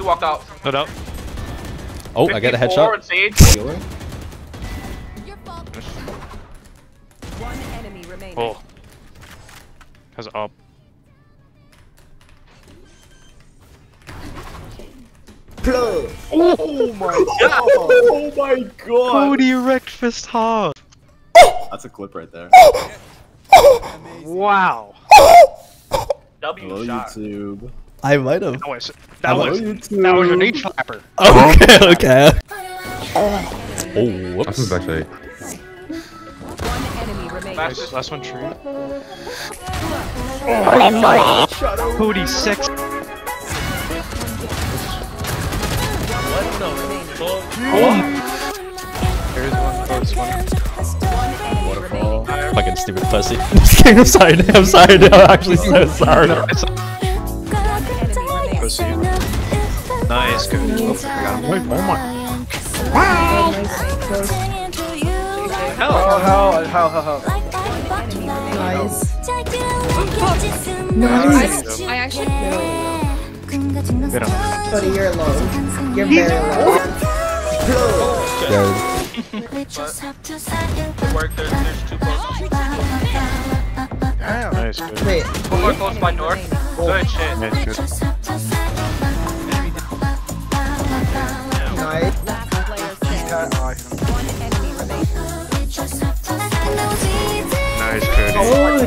He walked out. No doubt. Oh, I got a headshot. and Sage. One enemy remaining. Oh. Has it up. Plug. Oh my god! Oh my god. Cody Rekt Fist half. That's a clip right there. Wow. W Hello shot. YouTube. I might have. That was that Hello was YouTube. that was an H slapper. Okay, okay. Oh, Last whoops. one's backside. One enemy remaining. Nice. Last one true. Cody six. There's one close one. Waterfall. Fucking stupid pussy. I'm sorry. I'm sorry. I'm actually so sorry. It's Enemy remaining. pussy. Nice, Cody. Oh, I got him. Wait, oh my. Hell. How, how, how, how? Nice. Nice. I actually Get him. Buddy, you're alone. You're very alone. Yeah. Good work. There's, there's two close. Nice, Cody. Wait, One more close by door. Good shit. Nice, good.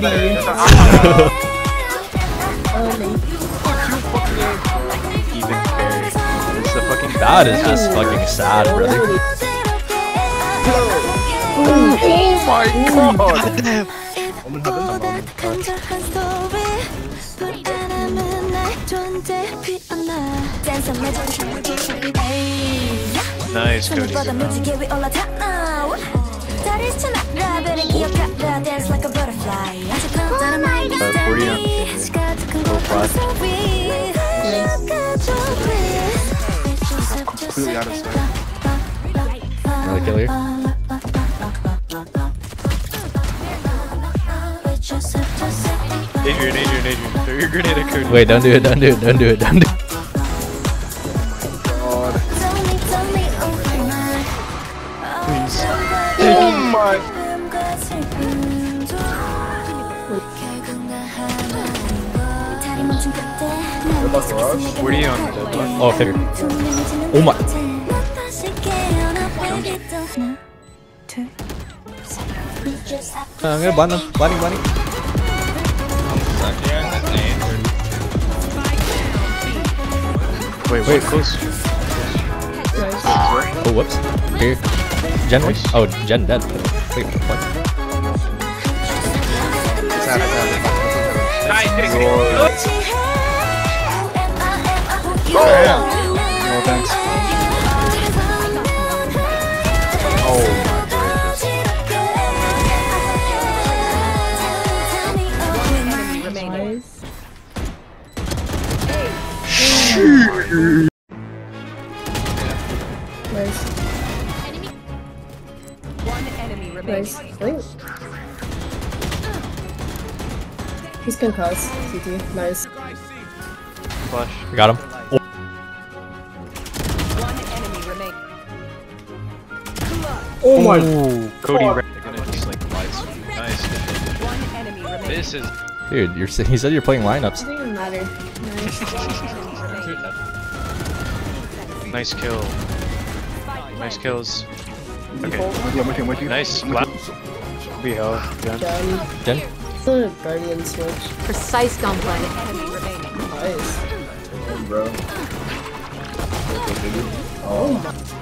Cody. Even carry. It's the fucking That is just fucking sad, brother. Oh my god! Damn. Nice, Cody. 40 on Go flash. Completely out of sight. Another kill here. Adrian, Adrian, Adrian. Throw your grenade at Cody. Wait, don't do it. Don't do it. Don't do it. Don't do it. Oh my. What are you on? Oh, figure. Oh my. Uh, I'm gonna blind them. Blinding, blinding. Wait, wait, close. Oh, whoops. Here. Jen. Oh, Jen dead. Wait, what? Nice. Get it, get No thanks. Oh Enemy remaining. Nice. Nice. One enemy remaining. Nice. Oh. He's concussed. CT. Nice. flash. Got him. Oh my. Ooh, Cody wrecked. They're gonna just like fly. Nice. One enemy. This is dude, you're s- he said you're playing lineups. Doesn't even matter. Nice. nice kill. Nice kills. Okay. Yeah, with you, with you. Nice. Flat. Be hell. Yeah. Jen. Jen. The Guardian switch. Precise gunplay. Enemy remaining. Nice. Bro.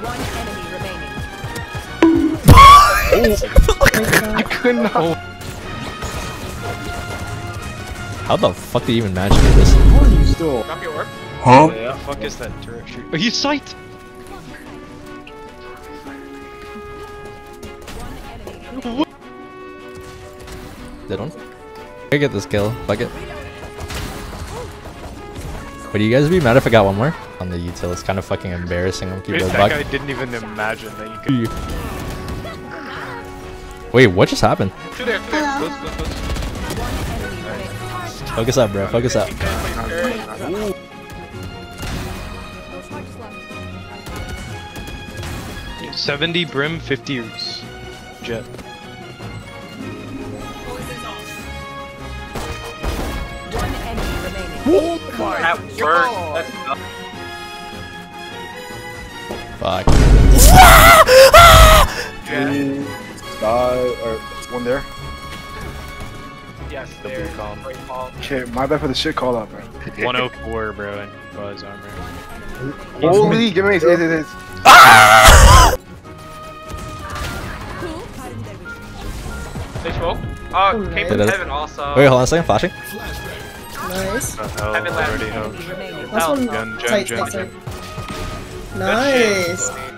One enemy remaining. I could not. Oh, How the fuck do you even manage to do this? Drop your work. what the fuck is that turret shoot? Oh, he's sight! Did one? I get this kill. Fuck it. Would you guys be mad if I got one more? On the util, it's kind of fucking embarrassing on Dude, keyboard that bug. guy didn't even imagine that you could. Wait, what just happened? Two there, two there. Close, close, close. Focus up, bro. Focus up. Seventy brim, fifty roots. Jett. One enemy remaining. That worked. Let's go. Fuck. Sky or One there. Yes, The there. blue column. Great call. Okay, my bad for the shit call out, bro. 104, bro, and buzz armor. Oh, Holy, give me ace, ace, ace, ace. They smoke. Oh, came from Did heaven also. Wait, hold on a second. Flashing. Nice. The hell Heaven left. already Enemy hooked. Last one. Gun, tight, gen, gen. Nice.